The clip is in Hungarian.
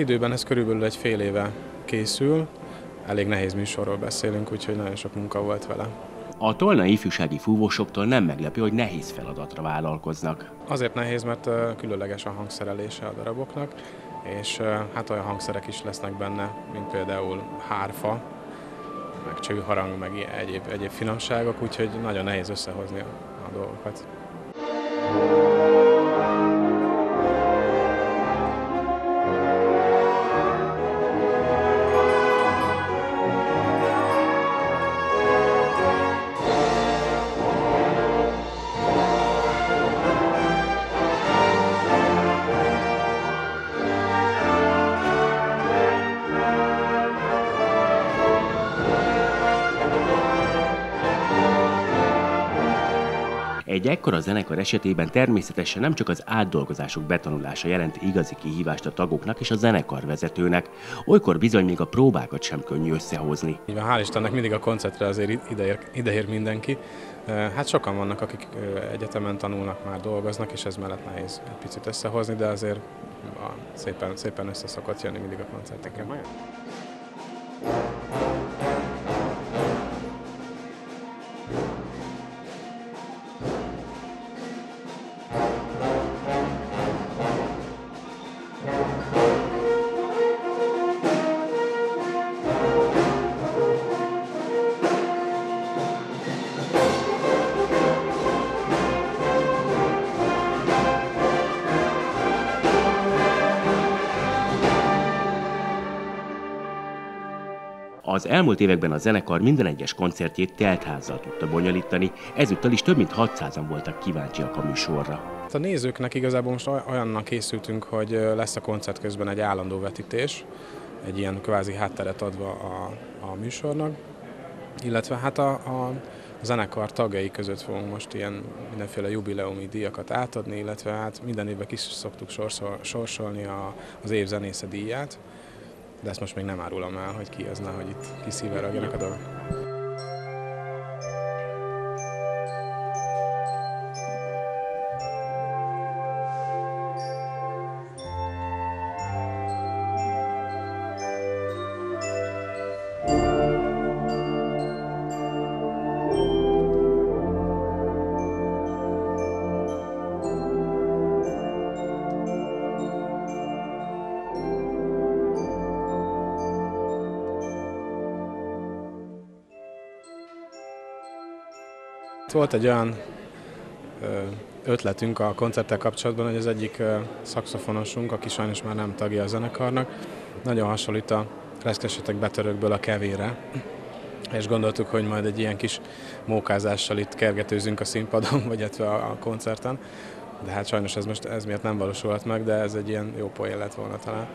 időben ez körülbelül egy fél éve készül, elég nehéz műsorról beszélünk, úgyhogy nagyon sok munka volt vele. A Tolna ifjúsági fúvósoktól nem meglepő, hogy nehéz feladatra vállalkoznak. Azért nehéz, mert különleges a hangszerelése a daraboknak, és hát olyan hangszerek is lesznek benne, mint például hárfa, meg csőharang, meg egyéb, egyéb finomságok, úgyhogy nagyon nehéz összehozni a, dolgokat. Egy ekkora zenekar esetében természetesen nem csak az átdolgozások betanulása jelent igazi kihívást a tagoknak és a zenekar vezetőnek, olykor bizony még a próbákat sem könnyű összehozni. Így van, hál' Istennek mindig a koncertre azért ideér, ideér mindenki. Hát sokan vannak, akik egyetemen tanulnak, már dolgoznak, és ez mellett nehéz egy picit összehozni, de azért szépen, szépen össze szokott jönni mindig a koncerteken. Az elmúlt években a zenekar minden egyes koncertjét teltházzal tudta bonyolítani, ezúttal is több mint 600-an voltak kíváncsiak a műsorra. A nézőknek igazából most olyannak készültünk, hogy lesz a koncert közben egy állandó vetítés, egy ilyen kvázi hátteret adva a, a műsornak, illetve hát a, a, zenekar tagjai között fogunk most ilyen mindenféle jubileumi díjakat átadni, illetve hát minden évben kis szoktuk sorsol, sorsolni a, az év zenésze díját, de ezt most még nem árulom el, hogy ki az, hogy itt kiszívelagjanak a dolgok. Volt egy olyan ötletünk a koncerttel kapcsolatban, hogy az egyik szakszofonosunk, aki sajnos már nem tagja a zenekarnak, nagyon hasonlít a reszkesetek betörőkből a kevére, és gondoltuk, hogy majd egy ilyen kis mókázással itt kergetőzünk a színpadon, vagy a koncerten, de hát sajnos ez most ez miatt nem valósulhat meg, de ez egy ilyen jó poén lett volna talán.